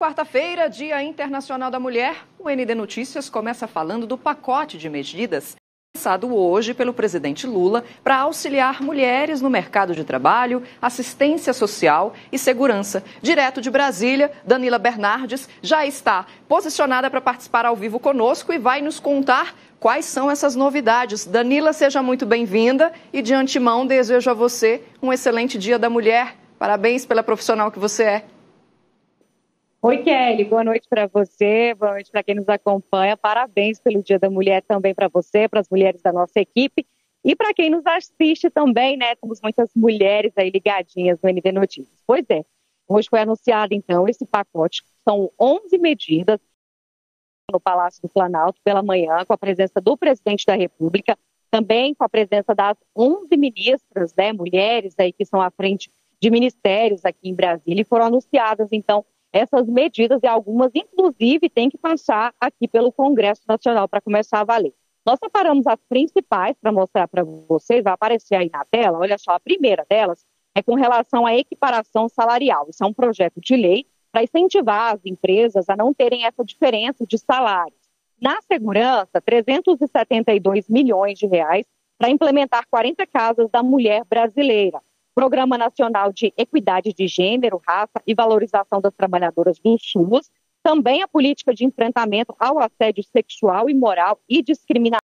Quarta-feira, Dia Internacional da Mulher, o ND Notícias começa falando do pacote de medidas lançado hoje pelo presidente Lula para auxiliar mulheres no mercado de trabalho, assistência social e segurança. Direto de Brasília, Danila Bernardes já está posicionada para participar ao vivo conosco e vai nos contar quais são essas novidades. Danila, seja muito bem-vinda e de antemão desejo a você um excelente Dia da Mulher. Parabéns pela profissional que você é. Oi, Kelly, boa noite para você, boa noite para quem nos acompanha. Parabéns pelo Dia da Mulher também para você, para as mulheres da nossa equipe e para quem nos assiste também, né? Temos muitas mulheres aí ligadinhas no ND Notícias. Pois é, hoje foi anunciado então esse pacote, são 11 medidas no Palácio do Planalto pela manhã, com a presença do presidente da República, também com a presença das 11 ministras, né, mulheres aí que estão à frente de ministérios aqui em Brasília, e foram anunciadas então essas medidas e algumas, inclusive, têm que passar aqui pelo Congresso Nacional para começar a valer. Nós separamos as principais para mostrar para vocês, vai aparecer aí na tela. Olha só, a primeira delas é com relação à equiparação salarial. Isso é um projeto de lei para incentivar as empresas a não terem essa diferença de salários. Na segurança, 372 milhões de reais para implementar 40 casas da mulher brasileira. Programa Nacional de Equidade de Gênero, Raça e Valorização das Trabalhadoras do SUS, também a política de enfrentamento ao assédio sexual e moral e discriminação.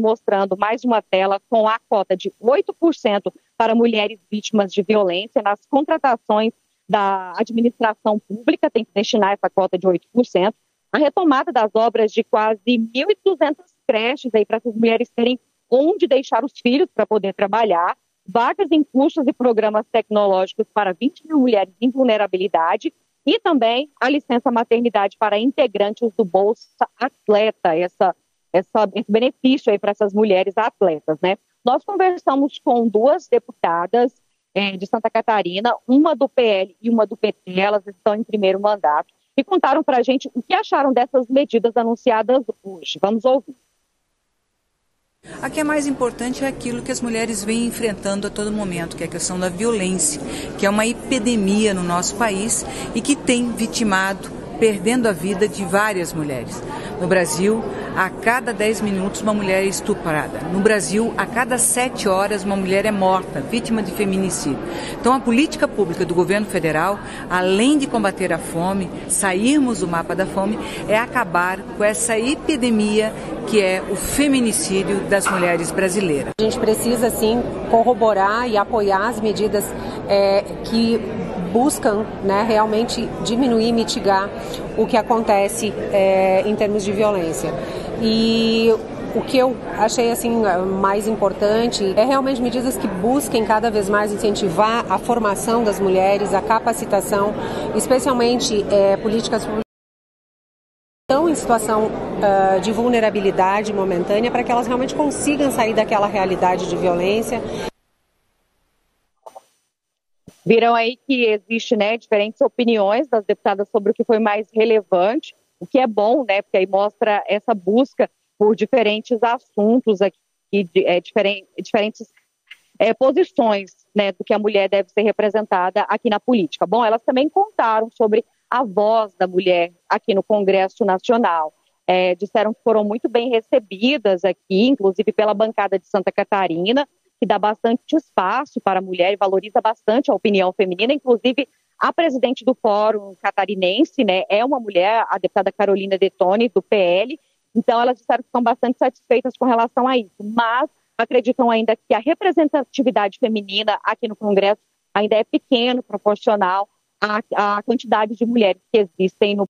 Mostrando mais uma tela com a cota de 8% para mulheres vítimas de violência nas contratações da administração pública, tem que destinar essa cota de 8%. A retomada das obras de quase 1.200 creches aí para essas mulheres terem onde deixar os filhos para poder trabalhar vagas em cursos e programas tecnológicos para 20 mil mulheres em vulnerabilidade e também a licença maternidade para integrantes do Bolsa Atleta, essa, essa, esse benefício aí para essas mulheres atletas, né? Nós conversamos com duas deputadas é, de Santa Catarina, uma do PL e uma do PT, elas estão em primeiro mandato, e contaram para a gente o que acharam dessas medidas anunciadas hoje. Vamos ouvir. A que é mais importante é aquilo que as mulheres vêm enfrentando a todo momento, que é a questão da violência, que é uma epidemia no nosso país e que tem vitimado, perdendo a vida de várias mulheres. No Brasil, a cada 10 minutos uma mulher é estuprada. No Brasil, a cada 7 horas uma mulher é morta, vítima de feminicídio. Então a política pública do governo federal, além de combater a fome, sairmos do mapa da fome, é acabar com essa epidemia que é o feminicídio das mulheres brasileiras. A gente precisa sim corroborar e apoiar as medidas é, que buscam né, realmente diminuir e mitigar o que acontece é, em termos de violência. E o que eu achei assim mais importante é realmente medidas que busquem cada vez mais incentivar a formação das mulheres, a capacitação, especialmente é, políticas públicas estão em situação uh, de vulnerabilidade momentânea para que elas realmente consigam sair daquela realidade de violência. Viram aí que existe né, diferentes opiniões das deputadas sobre o que foi mais relevante o que é bom, né? Porque aí mostra essa busca por diferentes assuntos aqui, é, diferentes, diferentes é, posições, né, do que a mulher deve ser representada aqui na política. Bom, elas também contaram sobre a voz da mulher aqui no Congresso Nacional. É, disseram que foram muito bem recebidas aqui, inclusive pela bancada de Santa Catarina, que dá bastante espaço para a mulher e valoriza bastante a opinião feminina, inclusive a presidente do Fórum Catarinense né, é uma mulher, a deputada Carolina Detone, do PL. Então, elas disseram que estão bastante satisfeitas com relação a isso, mas acreditam ainda que a representatividade feminina aqui no Congresso ainda é pequeno, proporcional à, à quantidade de mulheres que existem no